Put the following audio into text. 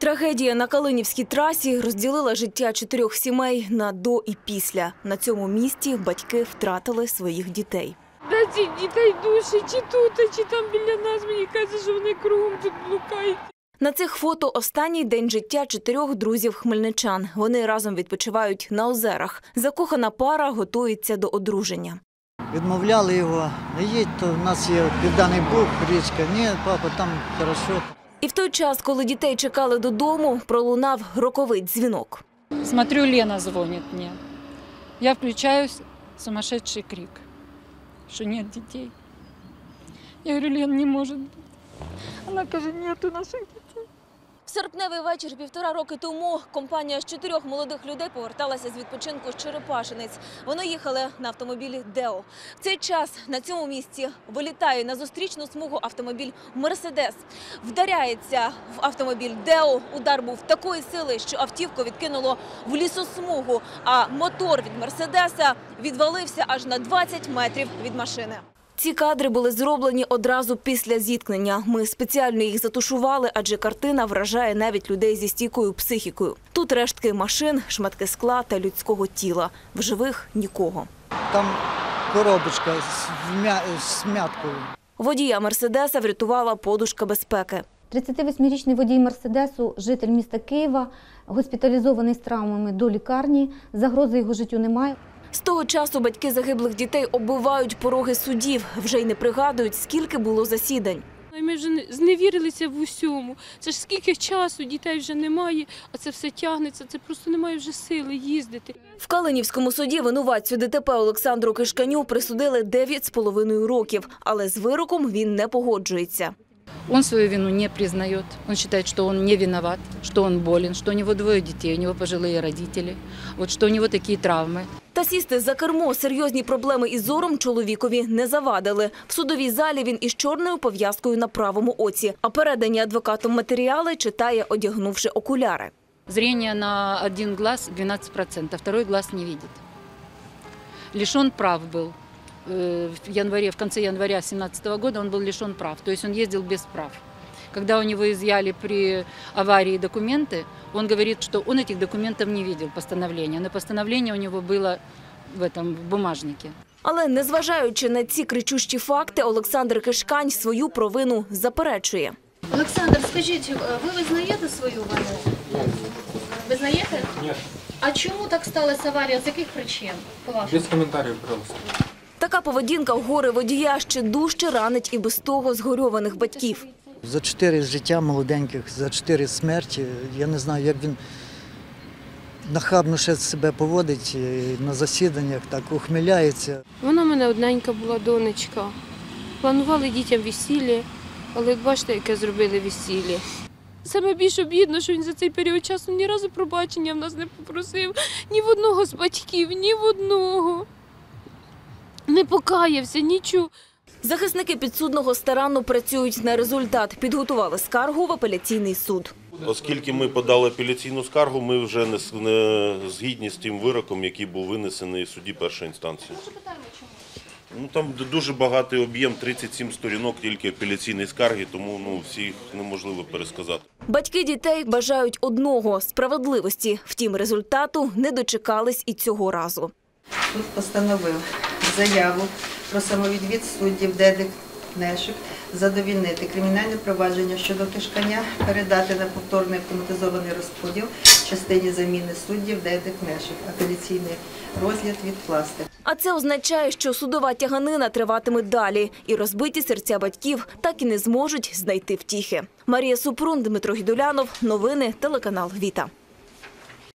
Трагедія на Калинівській трасі розділила життя чотирьох сімей на до і після. На цьому місці батьки втратили своїх дітей. Де ці дітей душі, чи тут, чи там біля нас, мені кажуть, що вони кругом тут блукають. На цих фото останній день життя чотирьох друзів хмельничан. Вони разом відпочивають на озерах. Закохана пара готується до одруження. Відмовляли його. Їдь, то в нас є Південний Буг, річка. Ні, папа, там хорошо. І в той час, коли дітей чекали додому, пролунав роковий дзвінок. Смотрю, Лена дзвонить мені. Я включаюсь, сумасшедший крик, що нет дітей. Я говорю, Лен, не може. Вона каже: у наших детей. Серпневий вечір півтора роки тому компанія з чотирьох молодих людей поверталася з відпочинку з Черепашинець. Вони їхали на автомобілі Део. В цей час на цьому місці вилітає на зустрічну смугу автомобіль Мерседес. Вдаряється в автомобіль Део. Удар був такої сили, що автівку відкинуло в лісосмугу, а мотор від Мерседеса відвалився аж на 20 метрів від машини. Ці кадри були зроблені одразу після зіткнення. Ми спеціально їх затушували, адже картина вражає навіть людей зі стійкою психікою. Тут рештки машин, шматки скла та людського тіла. В живих нікого. Там коробочка з, мяткою. Водія Мерседеса врятувала подушка безпеки. 38-річний водій Мерседесу, житель міста Києва, госпіталізований з травмами до лікарні. Загрози його життю немає. З того часу батьки загиблих дітей оббивають пороги судів. Вже й не пригадують, скільки було засідань. Ми вже зневірилися в усьому. Це ж скільки часу дітей вже немає, а це все тягнеться. Це просто немає вже сили їздити. В Калинівському суді винуватцю ДТП Олександру Кишканю присудили 9,5 років, але з вироком він не погоджується. Он свою вину не признает. Он считает, что он не виноват, что он болен, что у него двое детей, у него пожилые родители, вот что у него такие травмы. Та сісти за кермо серйозні проблеми із зором чоловікові не завадили. В судовій залі він із чорною пов'язкою на правому оці. А передані адвокатом матеріали читає, одягнувши окуляри. Зрение на один глаз 12%, а второй глаз не видит. Лишен прав был. Э, В январе, в конце января 2017 года он был лишен прав, то есть он ездил без прав. Когда у него изъяли при аварии документы, он говорит, что он этих документов не видел, постановления, но постановление у него было в этом в бумажнике. Але незважаючи на ці кричущі факти, Олександр Кишкань свою провину заперечує. Олександр, скажіть, е, ви визнаєте свою вину? Визнаєте? Ні, А чому так сталася аварія? З яких причин? По-вашому? без коментарів, пожалуйста. Така поведінка горе водія ще дужче ранить і без того згорьованих батьків. За чотири життя молоденьких, за чотири смерті. Я не знаю, як він нахабно ще себе поводить е, на засіданнях, так ухмиляється. Вона в мене одненька була донечка. Планували дітям весілля, але бачите, яке зробили весілля. Саме більш обідно, що він за цей період часу ні разу пробачення в нас не попросив ні в одного з батьків, ні в одного. Не покаявся, нічого. Захисники підсудного старанно працюють на результат. Підготували скаргу в апеляційний суд. Оскільки ми подали апеляційну скаргу, ми вже не, згідні з тим вироком, який був винесений в суді першої інстанції. Ну там дуже багатий об'єм, 37 сторінок тільки апеляційної скарги, тому ну всіх неможливо пересказати. Батьки дітей бажають одного – справедливості. Втім, результату не дочекались і цього разу. Суд постановив заяву про самовідвід суддів Дедик Нешик задовільнити кримінальне провадження щодо кишкання, передати на повторний автоматизований розподіл частині заміни суддів Дедик Нешик. Апеляційний розгляд відкласти. А це означає, що судова тяганина триватиме далі. І розбиті серця батьків так і не зможуть знайти втіхи. Марія Супрун, Дмитро Гідулянов. Новини телеканал Віта.